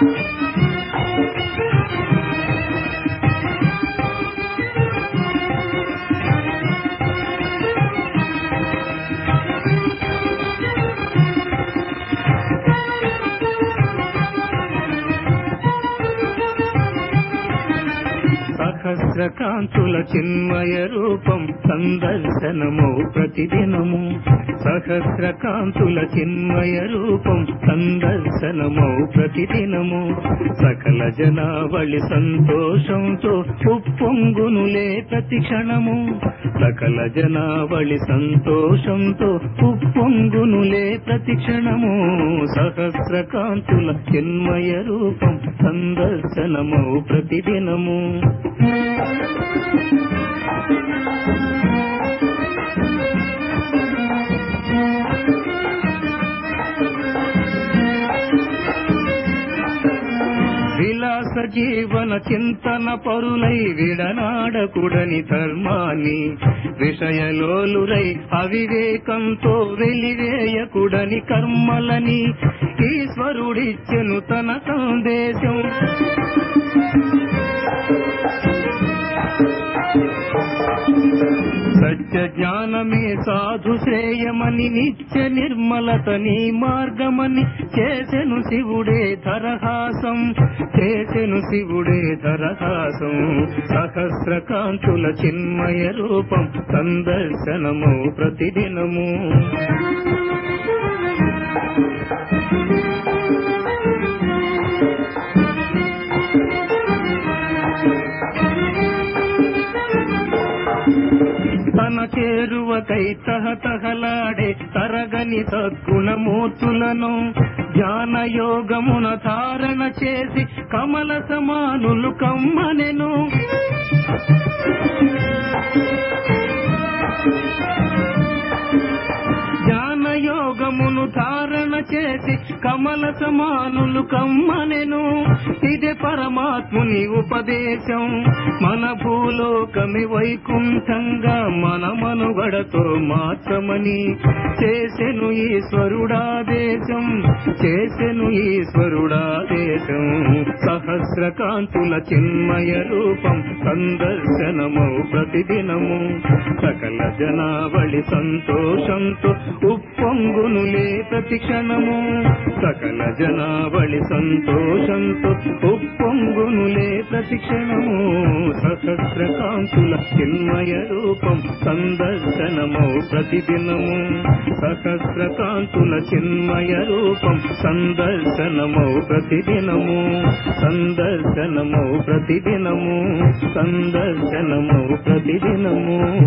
Thank you. సహస్రకాంతుల చిన్మయ రూపం సందర్శనము ప్రతిదినము. సహస్రకాంతుల చిన్మయ రూపం సందర్శనము ప్రతిదినము. సకల జనావళి సంతోషంతో ఉప్పొంగునులే ప్రతి క్షణము. సకల జనావళి సంతోషంతో ఉప్పొంగునులే ప్రతి క్షణము. సహస్రకాంతుల చిన్మయ రూపం సందర్శనము ప్రతిదినము. విలాస జీవన చింతన పరులై విడనాడకుడని ధర్మాన్ని విషయలోలురై అవివేకంతో వెలివేయకుడని కర్మలని ఈశ్వరుడిచ్చెను తన సందేశం. సత్య జ్ఞానమే సాధు శ్రేయమని నిత్య నిర్మలతని మార్గమని చేసెను శివుడే ధరహాసం చేసెను శివుడే ధరహాసం. సహస్ర కాంతుల చిన్మయ రూపం సందర్శనము ప్రతిదినము. తన చేరువకై తహతహలాడే తరగని సద్గుణమూర్తులను జ్ఞాన యోగమున ధారణ చేసి కమల సమానులు కమ్మనెను. యోగమును ధారణ చేసి కమల సమానులు కమ్మనెను. ఇదే పరమాత్ముని ఉపదేశం. మన భూలోకమి వైకుంఠంగా మన మనుగడతో మార్చమని చేసెను ఈశ్వరుడాదేశం. చేసెను ఈశ్వరుడాదేశం. సహస్ర కాంతుల చిన్మయ రూపం సందర్శనము ప్రతిదినము సకల జనావళి సంతోషంతో ఉప్పొంగునులే ప్రతి క్షణము సకల జనావళి సంతోషంతో ఉప్పొంగునులే ప్రతి క్షణము. సహస్రకాంతుల చిన్మయ రూపం సందర్శనమౌ ప్రతిదినము. సహస్రకాంతుల చిన్మయ రూపం సందర్శనమౌ ప్రతిదినము. సందర్శనమౌ ప్రతిదినము. సందర్శనమౌ ప్రతిదినము.